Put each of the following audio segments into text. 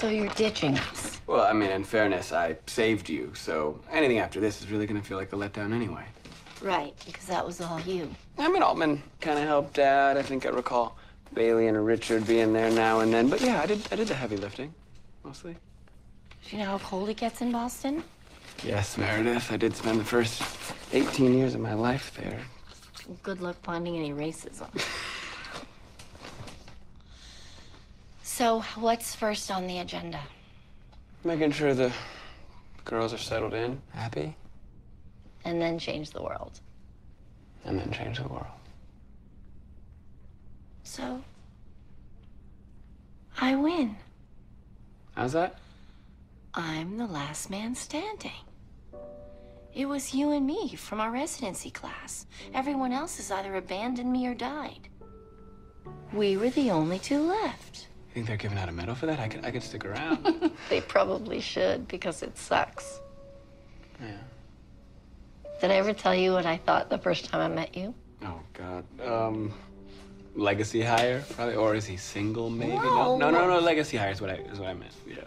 So you're ditching us. Well, I mean, in fairness, I saved you, so anything after this is really gonna feel like a letdown anyway. Right, because that was all you. I mean, Altman kind of helped out. I think I recall Bailey and Richard being there now and then. But yeah, I did. I did the heavy lifting, mostly. Do you know how cold it gets in Boston? Yes, Meredith. I did spend the first 18 years of my life there. Good luck finding any racism. so, what's first on the agenda? Making sure the girls are settled in, happy, And then change the world. and then change the world. So, I win. How's that? I'm the last man standing. It was you and me from our residency class. Everyone else has either abandoned me or died. We were the only two left. You think they're giving out a medal for that? I could. I could stick around. They probably should because it sucks. yeah. Did I ever tell you what I thought the first time I met you? Oh God. Um, legacy hire probably, or is he single? Maybe. No. No. No. No. no legacy hire is what I is what I meant. Yeah.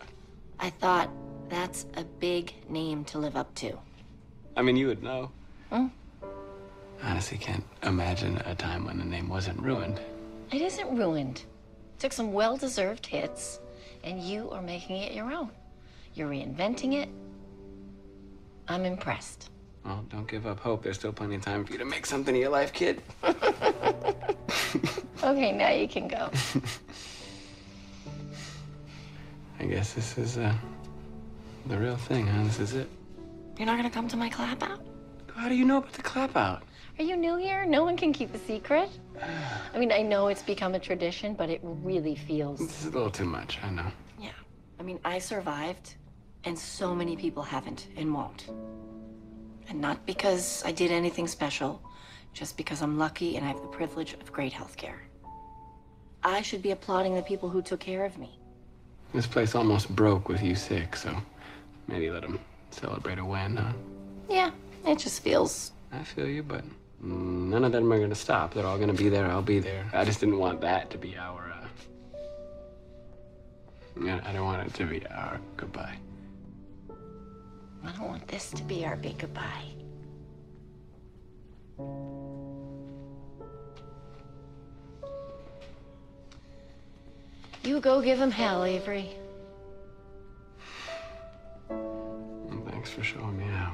I thought that's a big name to live up to. I mean, you would know. Hmm? Honestly, can't imagine a time when the name wasn't ruined. It isn't ruined. Took some well deserved hits, and you are making it your own. You're reinventing it. I'm impressed. Well, don't give up hope. There's still plenty of time for you to make something of your life, kid. Okay, now you can go. I guess this is uh, the real thing, huh? This is it. You're not gonna come to my clap out? How do you know about the clap out? Are you new here? No one can keep a secret. I mean, I know it's become a tradition, but it really feels. This is a little too much. I know. Yeah. I mean, I survived, and so many people haven't and won't. And not because I did anything special, just because I'm lucky and I have the privilege of great health care. I should be applauding the people who took care of me. This place almost broke with you sick, so maybe let them celebrate a win, huh? Yeah, it just feels. I feel you, but none of them are gonna stop. They're all gonna be there. I'll be there. I just didn't want that to be our. Uh... I don't want it to be our goodbye. I don't want this to be our big goodbye. You go give him hell, Avery. Thanks for showing me how.